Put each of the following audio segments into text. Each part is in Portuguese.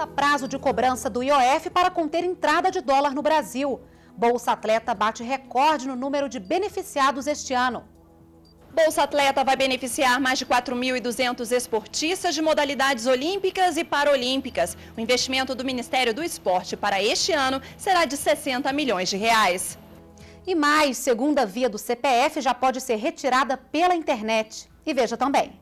aumenta prazo de cobrança do IOF para conter entrada de dólar no Brasil. Bolsa Atleta bate recorde no número de beneficiados este ano. Bolsa Atleta vai beneficiar mais de 4.200 esportistas de modalidades olímpicas e paralímpicas. O investimento do Ministério do Esporte para este ano será de 60 milhões de reais. E mais, segunda via do CPF já pode ser retirada pela internet. E veja também.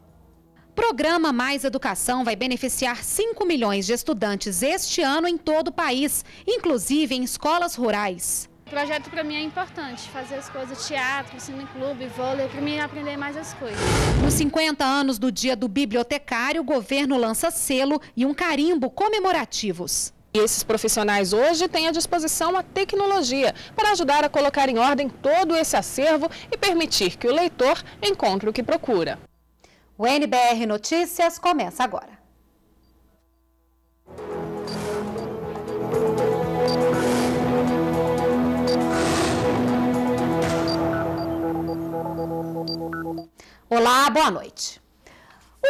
Programa Mais Educação vai beneficiar 5 milhões de estudantes este ano em todo o país, inclusive em escolas rurais. O projeto para mim é importante, fazer as coisas, teatro, clube, vôlei, para mim aprender mais as coisas. Nos 50 anos do Dia do Bibliotecário, o governo lança selo e um carimbo comemorativos. E esses profissionais hoje têm à disposição a tecnologia para ajudar a colocar em ordem todo esse acervo e permitir que o leitor encontre o que procura. O NBR Notícias começa agora. Olá, boa noite.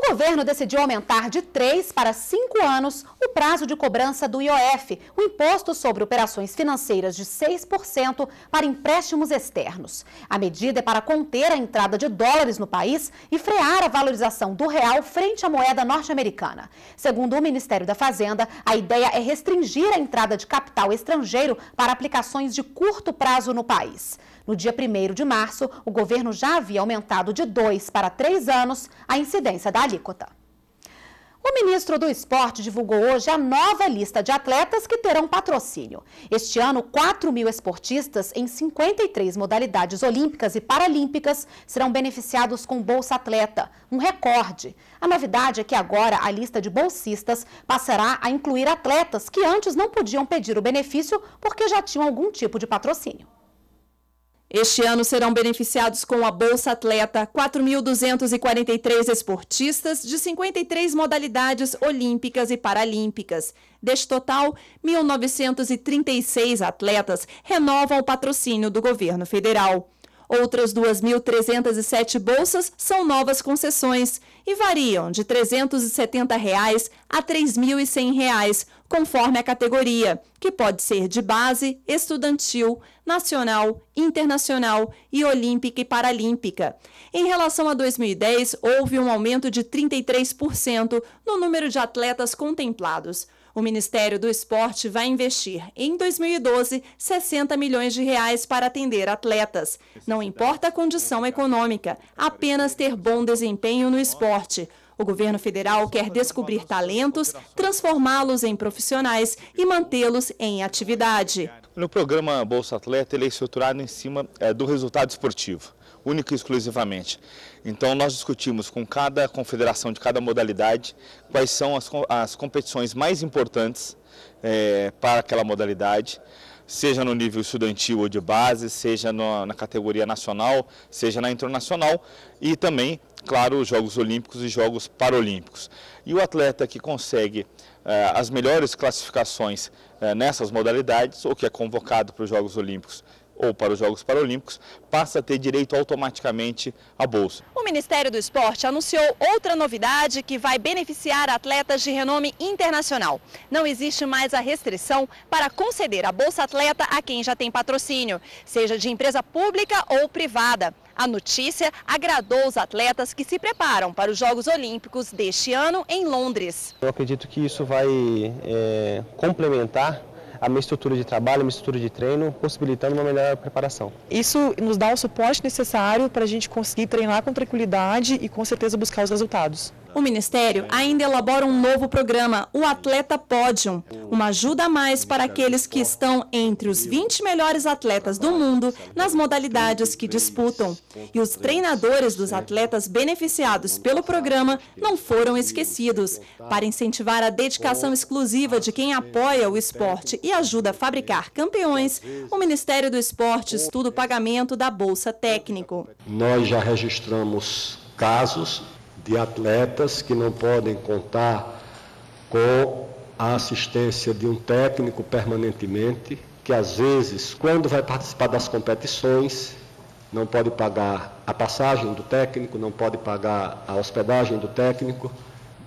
O governo decidiu aumentar de 3 para 5 anos o prazo de cobrança do IOF, o Imposto sobre Operações Financeiras, de 6% para empréstimos externos. A medida é para conter a entrada de dólares no país e frear a valorização do real frente à moeda norte-americana. Segundo o Ministério da Fazenda, a ideia é restringir a entrada de capital estrangeiro para aplicações de curto prazo no país. No dia 1 de março, o governo já havia aumentado de dois para três anos a incidência da alíquota. O ministro do Esporte divulgou hoje a nova lista de atletas que terão patrocínio. Este ano, 4 mil esportistas em 53 modalidades olímpicas e paralímpicas serão beneficiados com Bolsa Atleta, um recorde. A novidade é que agora a lista de bolsistas passará a incluir atletas que antes não podiam pedir o benefício porque já tinham algum tipo de patrocínio. Este ano serão beneficiados com a Bolsa Atleta 4.243 esportistas de 53 modalidades olímpicas e paralímpicas. Deste total, 1.936 atletas renovam o patrocínio do governo federal. Outras 2.307 bolsas são novas concessões e variam de 370 reais a R$ 3.100, conforme a categoria, que pode ser de base, estudantil, nacional, internacional e olímpica e paralímpica. Em relação a 2010, houve um aumento de 33% no número de atletas contemplados. O Ministério do Esporte vai investir, em 2012, 60 milhões de reais para atender atletas. Não importa a condição econômica, apenas ter bom desempenho no esporte. O governo federal quer descobrir talentos, transformá-los em profissionais e mantê-los em atividade. No programa Bolsa Atleta, ele é estruturado em cima é, do resultado esportivo única e exclusivamente. Então nós discutimos com cada confederação de cada modalidade quais são as, as competições mais importantes é, para aquela modalidade, seja no nível estudantil ou de base, seja no, na categoria nacional, seja na internacional e também, claro, os Jogos Olímpicos e Jogos Paralímpicos. E o atleta que consegue é, as melhores classificações é, nessas modalidades, ou que é convocado para os Jogos Olímpicos ou para os Jogos Paralímpicos, passa a ter direito automaticamente à bolsa. O Ministério do Esporte anunciou outra novidade que vai beneficiar atletas de renome internacional. Não existe mais a restrição para conceder a Bolsa Atleta a quem já tem patrocínio, seja de empresa pública ou privada. A notícia agradou os atletas que se preparam para os Jogos Olímpicos deste ano em Londres. Eu acredito que isso vai é, complementar a minha estrutura de trabalho, a minha estrutura de treino, possibilitando uma melhor preparação. Isso nos dá o suporte necessário para a gente conseguir treinar com tranquilidade e com certeza buscar os resultados. O Ministério ainda elabora um novo programa, o Atleta Pódium, uma ajuda a mais para aqueles que estão entre os 20 melhores atletas do mundo nas modalidades que disputam. E os treinadores dos atletas beneficiados pelo programa não foram esquecidos. Para incentivar a dedicação exclusiva de quem apoia o esporte e ajuda a fabricar campeões, o Ministério do Esporte estuda o pagamento da Bolsa Técnico. Nós já registramos casos de atletas que não podem contar com a assistência de um técnico permanentemente, que às vezes, quando vai participar das competições, não pode pagar a passagem do técnico, não pode pagar a hospedagem do técnico,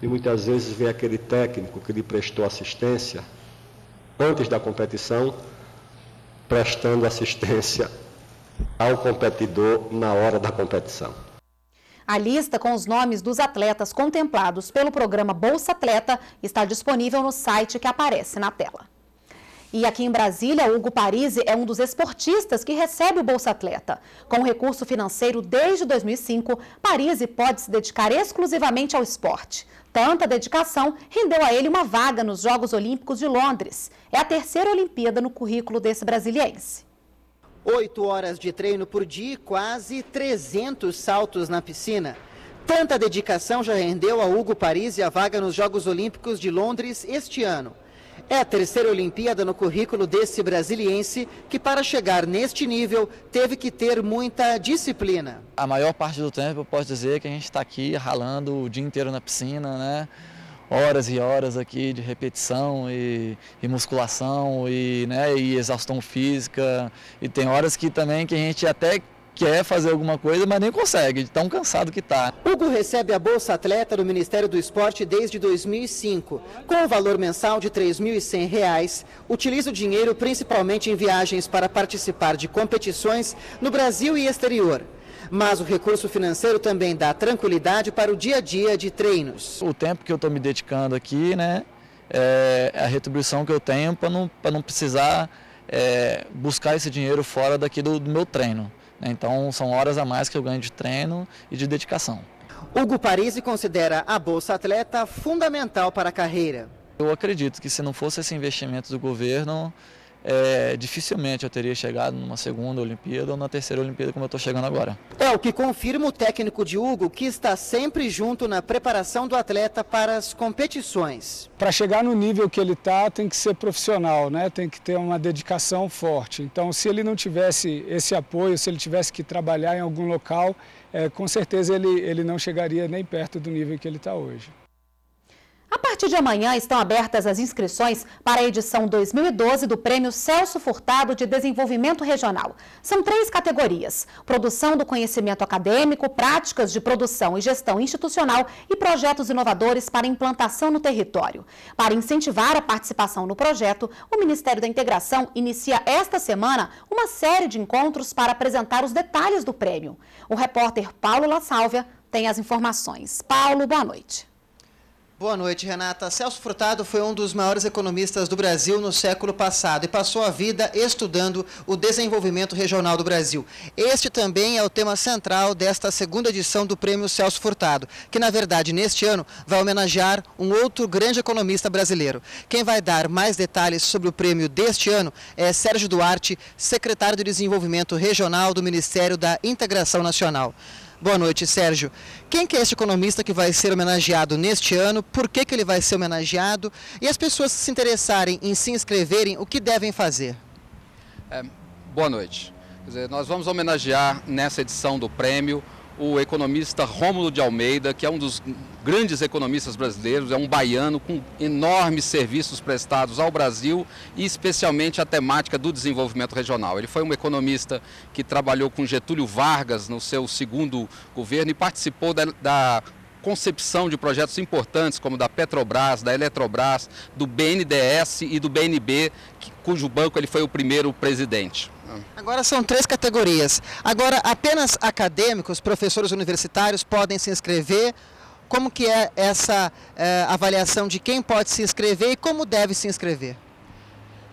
e muitas vezes vem aquele técnico que lhe prestou assistência antes da competição, prestando assistência ao competidor na hora da competição. A lista com os nomes dos atletas contemplados pelo programa Bolsa Atleta está disponível no site que aparece na tela. E aqui em Brasília, Hugo Parisi é um dos esportistas que recebe o Bolsa Atleta. Com recurso financeiro desde 2005, Parisi pode se dedicar exclusivamente ao esporte. Tanta dedicação rendeu a ele uma vaga nos Jogos Olímpicos de Londres. É a terceira Olimpíada no currículo desse brasiliense. Oito horas de treino por dia e quase 300 saltos na piscina. Tanta dedicação já rendeu a Hugo Parisi a vaga nos Jogos Olímpicos de Londres este ano. É a terceira Olimpíada no currículo desse brasiliense que, para chegar neste nível, teve que ter muita disciplina. A maior parte do tempo eu posso dizer que a gente está aqui ralando o dia inteiro na piscina, né? Horas e horas aqui de repetição e, e musculação e, né, e exaustão física. E tem horas que também que a gente até quer fazer alguma coisa, mas nem consegue, de tão cansado que está. Hugo recebe a Bolsa Atleta do Ministério do Esporte desde 2005. Com o valor mensal de R$ 3.100, utiliza o dinheiro principalmente em viagens para participar de competições no Brasil e exterior. Mas o recurso financeiro também dá tranquilidade para o dia a dia de treinos. O tempo que eu estou me dedicando aqui, né, é a retribuição que eu tenho para não, não precisar é, buscar esse dinheiro fora daqui do, do meu treino. Então são horas a mais que eu ganho de treino e de dedicação. Hugo Parisi considera a Bolsa Atleta fundamental para a carreira. Eu acredito que se não fosse esse investimento do governo, é, dificilmente eu teria chegado numa segunda Olimpíada ou na terceira Olimpíada como eu estou chegando agora. É o que confirma o técnico de Hugo, que está sempre junto na preparação do atleta para as competições. Para chegar no nível que ele está, tem que ser profissional, né? tem que ter uma dedicação forte. Então, se ele não tivesse esse apoio, se ele tivesse que trabalhar em algum local, é, com certeza ele, ele não chegaria nem perto do nível que ele está hoje. A partir de amanhã estão abertas as inscrições para a edição 2012 do Prêmio Celso Furtado de Desenvolvimento Regional. São três categorias: produção do conhecimento acadêmico, práticas de produção e gestão institucional e projetos inovadores para implantação no território. Para incentivar a participação no projeto, o Ministério da Integração inicia esta semana uma série de encontros para apresentar os detalhes do prêmio. O repórter Paulo La Sálvia tem as informações. Paulo, boa noite. Boa noite, Renata. Celso Furtado foi um dos maiores economistas do Brasil no século passado e passou a vida estudando o desenvolvimento regional do Brasil. Este também é o tema central desta segunda edição do Prêmio Celso Furtado, que, na verdade, neste ano vai homenagear um outro grande economista brasileiro. Quem vai dar mais detalhes sobre o prêmio deste ano é Sérgio Duarte, secretário de Desenvolvimento Regional do Ministério da Integração Nacional. Boa noite, Sérgio. Quem que é esse economista que vai ser homenageado neste ano? Por que, que ele vai ser homenageado? E as pessoas que se interessarem em se inscreverem, o que devem fazer? É, boa noite. Dizer, nós vamos homenagear nessa edição do prêmio o economista Rômulo de Almeida, que é um dos grandes economistas brasileiros, é um baiano com enormes serviços prestados ao Brasil e especialmente a temática do desenvolvimento regional. Ele foi um economista que trabalhou com Getúlio Vargas no seu segundo governo e participou da, da concepção de projetos importantes como da Petrobras, da Eletrobras, do BNDES e do BNB, cujo banco ele foi o primeiro presidente. Agora são três categorias. Agora, apenas acadêmicos, professores universitários podem se inscrever. Como que é essa é, avaliação de quem pode se inscrever e como deve se inscrever?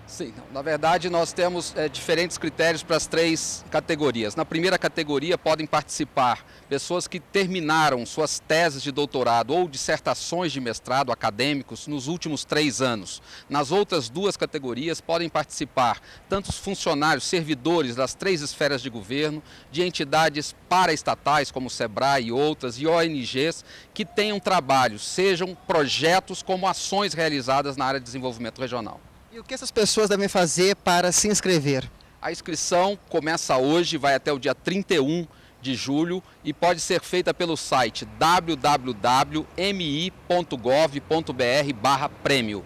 Sim, na verdade nós temos é, diferentes critérios para as três categorias. Na primeira categoria podem participar pessoas que terminaram suas teses de doutorado ou dissertações de mestrado acadêmicos nos últimos três anos. Nas outras duas categorias podem participar tanto os funcionários, servidores das três esferas de governo, de entidades paraestatais como o SEBRAE e outras, e ONGs que tenham trabalhos, sejam projetos como ações realizadas na área de desenvolvimento regional. E o que essas pessoas devem fazer para se inscrever? A inscrição começa hoje, vai até o dia 31 de julho e pode ser feita pelo site www.mi.gov.br/prêmio.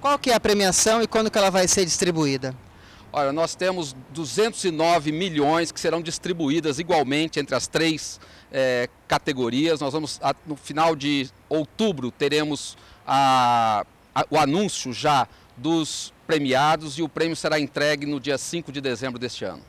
Qual que é a premiação e quando que ela vai ser distribuída? Olha, nós temos 209 milhões que serão distribuídas igualmente entre as três é, categorias. Nós vamos, no final de outubro, teremos a, a, o anúncio já dos premiados e o prêmio será entregue no dia 5 de dezembro deste ano.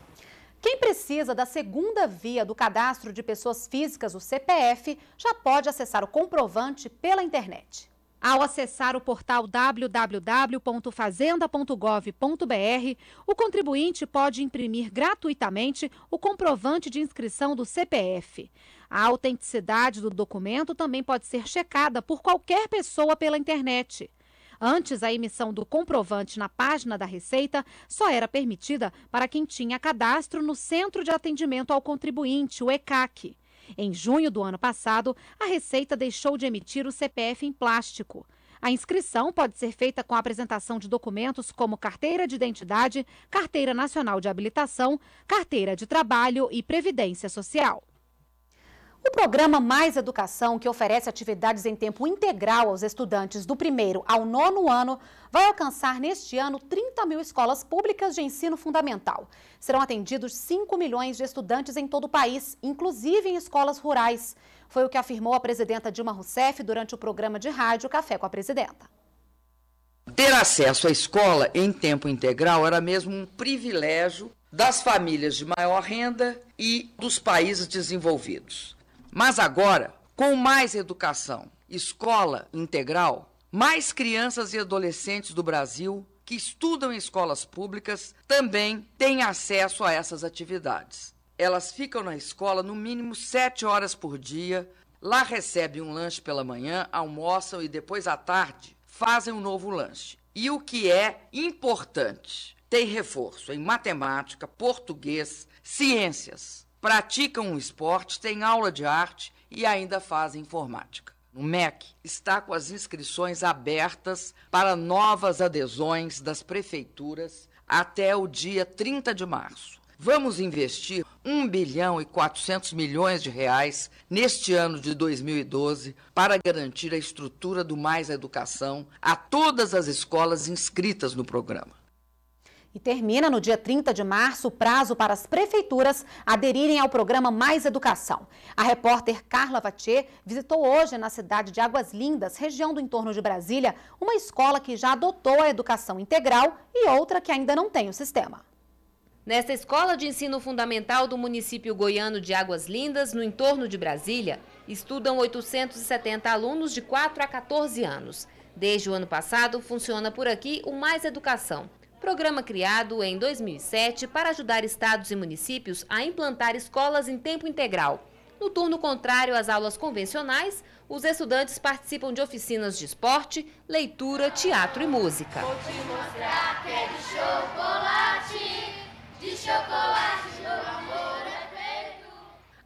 Quem precisa da segunda via do cadastro de pessoas físicas, o CPF, já pode acessar o comprovante pela internet. Ao acessar o portal www.fazenda.gov.br, o contribuinte pode imprimir gratuitamente o comprovante de inscrição do CPF. A autenticidade do documento também pode ser checada por qualquer pessoa pela internet. Antes, a emissão do comprovante na página da Receita só era permitida para quem tinha cadastro no Centro de Atendimento ao Contribuinte, o ECAC. Em junho do ano passado, a Receita deixou de emitir o CPF em plástico. A inscrição pode ser feita com a apresentação de documentos como carteira de identidade, carteira nacional de habilitação, carteira de trabalho e previdência social. O programa Mais Educação, que oferece atividades em tempo integral aos estudantes do primeiro ao nono ano, vai alcançar neste ano 30 mil escolas públicas de ensino fundamental. Serão atendidos 5 milhões de estudantes em todo o país, inclusive em escolas rurais. Foi o que afirmou a presidenta Dilma Rousseff durante o programa de rádio Café com a Presidenta. Ter acesso à escola em tempo integral era mesmo um privilégio das famílias de maior renda e dos países desenvolvidos. Mas agora, com mais educação, escola integral, mais crianças e adolescentes do Brasil que estudam em escolas públicas também têm acesso a essas atividades. Elas ficam na escola no mínimo sete horas por dia, lá recebem um lanche pela manhã, almoçam e depois à tarde fazem um novo lanche. E o que é importante, tem reforço em matemática, português, ciências, praticam um esporte, têm aula de arte e ainda fazem informática. O MEC está com as inscrições abertas para novas adesões das prefeituras até o dia 30 de março. Vamos investir 1 bilhão e 400 milhões de reais neste ano de 2012 para garantir a estrutura do Mais Educação a todas as escolas inscritas no programa. E termina no dia 30 de março o prazo para as prefeituras aderirem ao programa Mais Educação. A repórter Carla Vatier visitou hoje na cidade de Águas Lindas, região do entorno de Brasília, uma escola que já adotou a educação integral e outra que ainda não tem o sistema. Nesta escola de ensino fundamental do município goiano de Águas Lindas, no entorno de Brasília, estudam 870 alunos de 4 a 14 anos. Desde o ano passado, funciona por aqui o Mais Educação, programa criado em 2007 para ajudar estados e municípios a implantar escolas em tempo integral. No turno contrário às aulas convencionais, os estudantes participam de oficinas de esporte, leitura, teatro e música. Vou te mostrar que é de chocolate, de chocolate, meu amor é feito.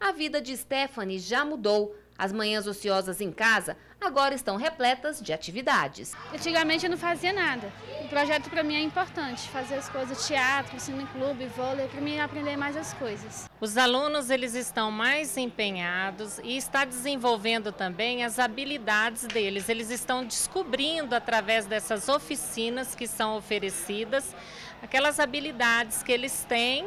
A vida de Stephanie já mudou. As manhãs ociosas em casa agora estão repletas de atividades. Antigamente eu não fazia nada. O projeto para mim é importante, fazer as coisas, teatro, cine clube, vôlei, para mim aprender mais as coisas. Os alunos eles estão mais empenhados e está desenvolvendo também as habilidades deles. Eles estão descobrindo através dessas oficinas que são oferecidas aquelas habilidades que eles têm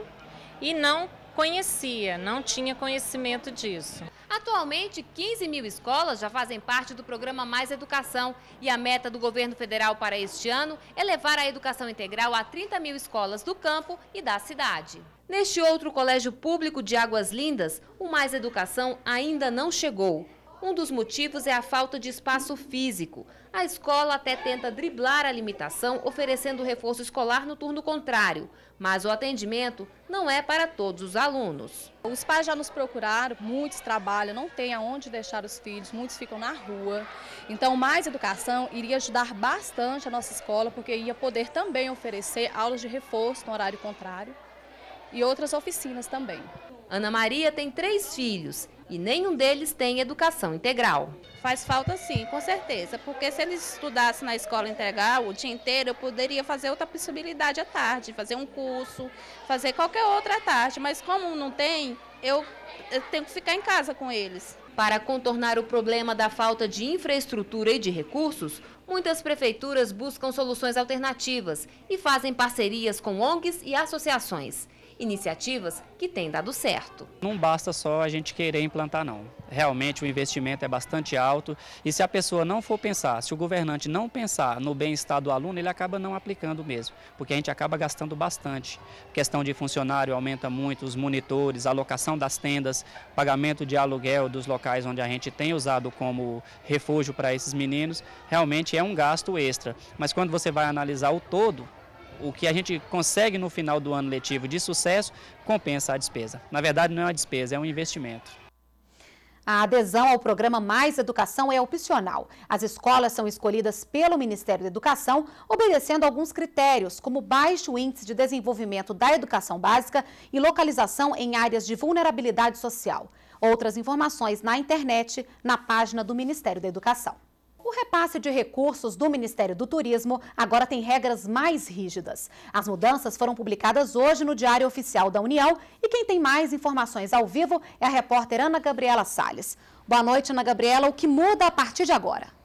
e não conhecia, não tinha conhecimento disso. Atualmente, 15 mil escolas já fazem parte do programa Mais Educação e a meta do governo federal para este ano é levar a educação integral a 30 mil escolas do campo e da cidade. Neste outro colégio público de Águas Lindas, o Mais Educação ainda não chegou. Um dos motivos é a falta de espaço físico. A escola até tenta driblar a limitação, oferecendo reforço escolar no turno contrário, mas o atendimento não é para todos os alunos. Os pais já nos procuraram, muitos trabalham, não têm aonde deixar os filhos, muitos ficam na rua. Então, mais educação iria ajudar bastante a nossa escola, porque ia poder também oferecer aulas de reforço no horário contrário e outras oficinas também. Ana Maria tem três filhos e nenhum deles tem educação integral. Faz falta sim, com certeza, porque se eles estudassem na escola integral o dia inteiro, eu poderia fazer outra possibilidade à tarde, fazer um curso, fazer qualquer outra tarde, mas como não tem, eu, eu tenho que ficar em casa com eles. Para contornar o problema da falta de infraestrutura e de recursos, muitas prefeituras buscam soluções alternativas e fazem parcerias com ONGs e associações iniciativas que têm dado certo. Não basta só a gente querer implantar, não. Realmente o investimento é bastante alto e se a pessoa não for pensar, se o governante não pensar no bem-estar do aluno, ele acaba não aplicando mesmo, porque a gente acaba gastando bastante. A questão de funcionário aumenta muito, os monitores, alocação das tendas, pagamento de aluguel dos locais onde a gente tem usado como refúgio para esses meninos, realmente é um gasto extra. Mas quando você vai analisar o todo, o que a gente consegue no final do ano letivo de sucesso compensa a despesa. Na verdade, não é uma despesa, é um investimento. A adesão ao programa Mais Educação é opcional. As escolas são escolhidas pelo Ministério da Educação, obedecendo alguns critérios, como baixo índice de desenvolvimento da educação básica e localização em áreas de vulnerabilidade social. Outras informações na internet, na página do Ministério da Educação. O repasse de recursos do Ministério do Turismo agora tem regras mais rígidas. As mudanças foram publicadas hoje no Diário Oficial da União e quem tem mais informações ao vivo é a repórter Ana Gabriela Salles. Boa noite, Ana Gabriela. O que muda a partir de agora?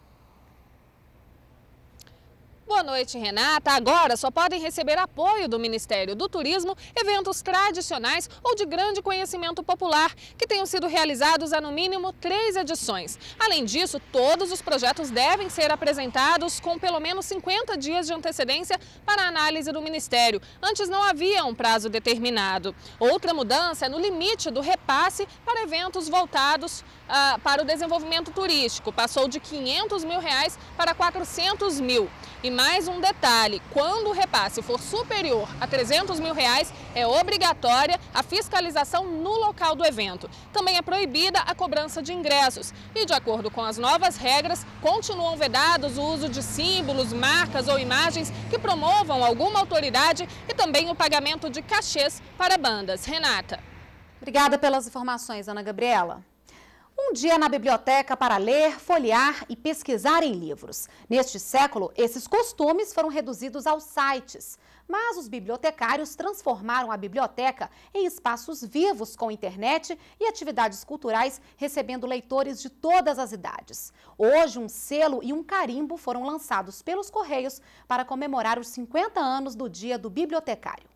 Boa noite, Renata. Agora só podem receber apoio do Ministério do Turismo eventos tradicionais ou de grande conhecimento popular que tenham sido realizados há no mínimo três edições. Além disso, todos os projetos devem ser apresentados com pelo menos 50 dias de antecedência para análise do Ministério. Antes não havia um prazo determinado. Outra mudança é no limite do repasse para eventos voltados uh, para o desenvolvimento turístico. Passou de 500 mil reais para 400 mil. E mais um detalhe, quando o repasse for superior a 300 mil reais, é obrigatória a fiscalização no local do evento. Também é proibida a cobrança de ingressos. E de acordo com as novas regras, continuam vedados o uso de símbolos, marcas ou imagens que promovam alguma autoridade e também o pagamento de cachês para bandas. Renata. Obrigada pelas informações, Ana Gabriela. Um dia na biblioteca para ler, folhear e pesquisar em livros. Neste século, esses costumes foram reduzidos aos sites. Mas os bibliotecários transformaram a biblioteca em espaços vivos com internet e atividades culturais, recebendo leitores de todas as idades. Hoje, um selo e um carimbo foram lançados pelos Correios para comemorar os 50 anos do Dia do Bibliotecário.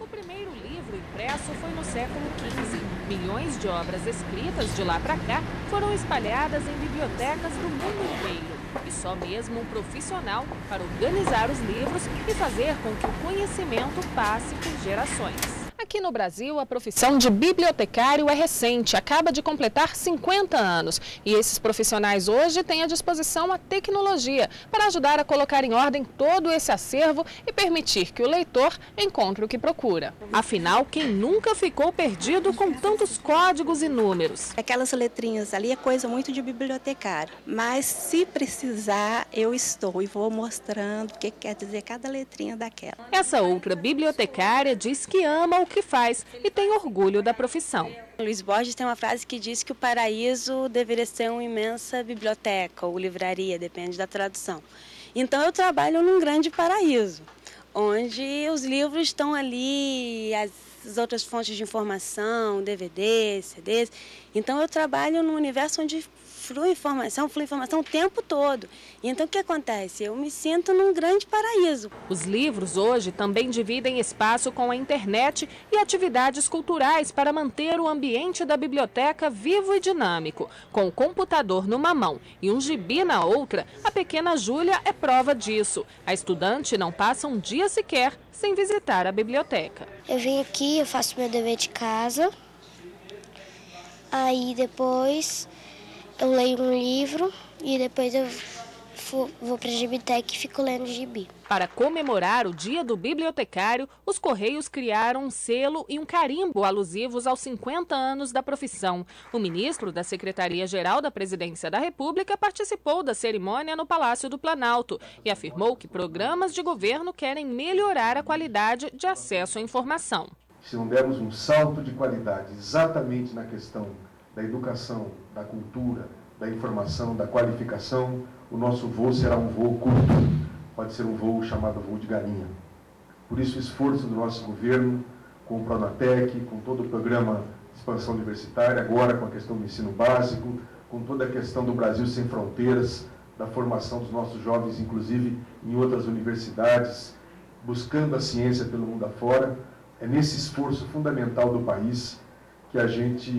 O primeiro livro impresso foi no século XV. Milhões de obras escritas de lá para cá foram espalhadas em bibliotecas do mundo inteiro. E só mesmo um profissional para organizar os livros e fazer com que o conhecimento passe por gerações. Aqui no Brasil, a profissão de bibliotecário é recente, acaba de completar 50 anos. E esses profissionais hoje têm à disposição a tecnologia para ajudar a colocar em ordem todo esse acervo e permitir que o leitor encontre o que procura. Afinal, quem nunca ficou perdido com tantos códigos e números? Aquelas letrinhas ali é coisa muito de bibliotecário, mas se precisar, eu estou e vou mostrando o que quer dizer cada letrinha daquela. Essa outra bibliotecária diz que ama o que faz e tem orgulho da profissão. Luiz Borges tem uma frase que diz que o paraíso deveria ser uma imensa biblioteca ou livraria, depende da tradução. Então eu trabalho num grande paraíso, onde os livros estão ali, as outras fontes de informação, DVDs, CDs. Então eu trabalho num universo onde flui informação, flui informação o tempo todo. E então o que acontece? Eu me sinto num grande paraíso. Os livros hoje também dividem espaço com a internet e atividades culturais para manter o ambiente da biblioteca vivo e dinâmico. Com o computador numa mão e um gibi na outra, a pequena Júlia é prova disso. A estudante não passa um dia sequer sem visitar a biblioteca. Eu venho aqui, eu faço meu dever de casa. Aí depois eu leio um livro e depois eu vou para a biblioteca e fico lendo gibi. Para comemorar o Dia do Bibliotecário, os Correios criaram um selo e um carimbo alusivos aos 50 anos da profissão. O ministro da Secretaria-Geral da Presidência da República participou da cerimônia no Palácio do Planalto e afirmou que programas de governo querem melhorar a qualidade de acesso à informação. Se não dermos um salto de qualidade exatamente na questão da educação, da cultura, da informação, da qualificação, o nosso voo será um voo curto. Pode ser um voo chamado voo de galinha. Por isso, o esforço do nosso governo, com o Pronatec, com todo o programa de expansão universitária, agora com a questão do ensino básico, com toda a questão do Brasil sem fronteiras, da formação dos nossos jovens, inclusive em outras universidades, buscando a ciência pelo mundo afora. É nesse esforço fundamental do país que a gente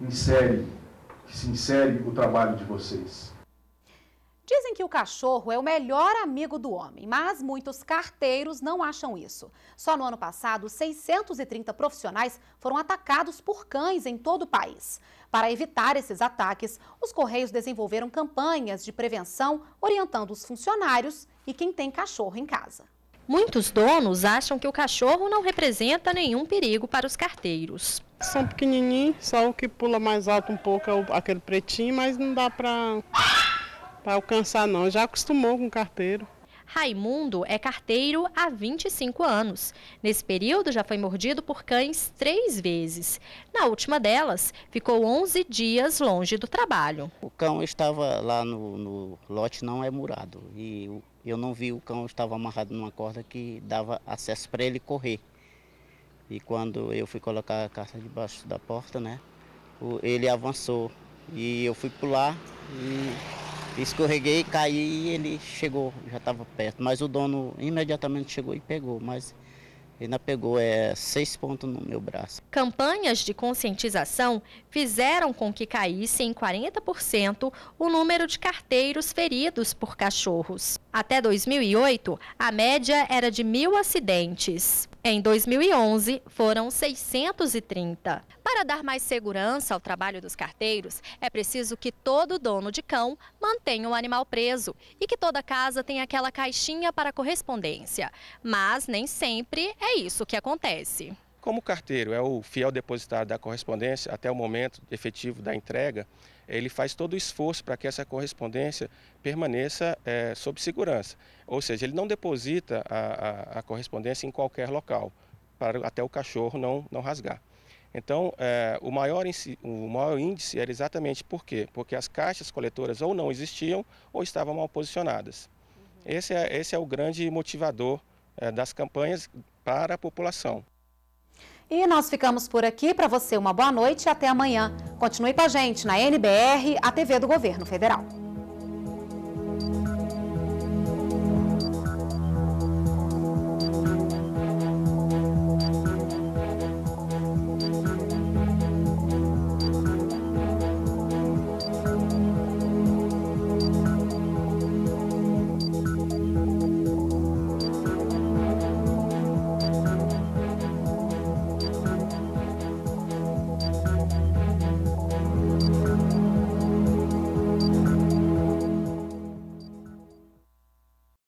insere, que se insere o trabalho de vocês. Dizem que o cachorro é o melhor amigo do homem, mas muitos carteiros não acham isso. Só no ano passado, 630 profissionais foram atacados por cães em todo o país. Para evitar esses ataques, os Correios desenvolveram campanhas de prevenção orientando os funcionários e quem tem cachorro em casa. Muitos donos acham que o cachorro não representa nenhum perigo para os carteiros. São pequenininhos, só o que pula mais alto um pouco é aquele pretinho, mas não dá para alcançar não, já acostumou com carteiro. Raimundo é carteiro há 25 anos. Nesse período já foi mordido por cães três vezes. Na última delas, ficou 11 dias longe do trabalho. O cão estava lá no, no lote não é murado e eu não vi o cão estava amarrado numa corda que dava acesso para ele correr. E quando eu fui colocar a carta debaixo da porta, né, ele avançou e eu fui pular e Escorreguei, caí e ele chegou, já estava perto. Mas o dono imediatamente chegou e pegou, mas ainda pegou é, seis pontos no meu braço. Campanhas de conscientização fizeram com que caísse em 40% o número de carteiros feridos por cachorros. Até 2008, a média era de mil acidentes. Em 2011, foram 630. Para dar mais segurança ao trabalho dos carteiros, é preciso que todo dono de cão mantenha o animal preso e que toda casa tenha aquela caixinha para correspondência. Mas nem sempre é isso que acontece. Como o carteiro é o fiel depositário da correspondência até o momento efetivo da entrega, ele faz todo o esforço para que essa correspondência permaneça é, sob segurança. Ou seja, ele não deposita a, a, a correspondência em qualquer local, para até o cachorro não, não rasgar. Então, é, o, maior índice, o maior índice era exatamente por quê? Porque as caixas coletoras ou não existiam ou estavam mal posicionadas. Esse, é, esse é o grande motivador é, das campanhas para a população. E nós ficamos por aqui. Para você, uma boa noite e até amanhã. Continue com a gente na NBR, a TV do Governo Federal.